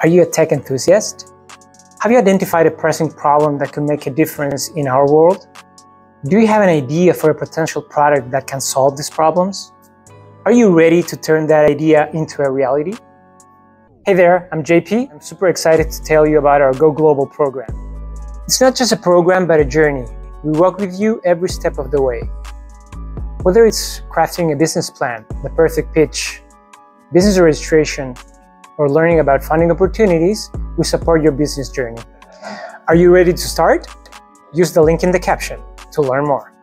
Are you a tech enthusiast? Have you identified a pressing problem that could make a difference in our world? Do you have an idea for a potential product that can solve these problems? Are you ready to turn that idea into a reality? Hey there, I'm JP. I'm super excited to tell you about our Go Global program. It's not just a program, but a journey. We work with you every step of the way. Whether it's crafting a business plan, the perfect pitch, business registration, or learning about funding opportunities, we support your business journey. Are you ready to start? Use the link in the caption to learn more.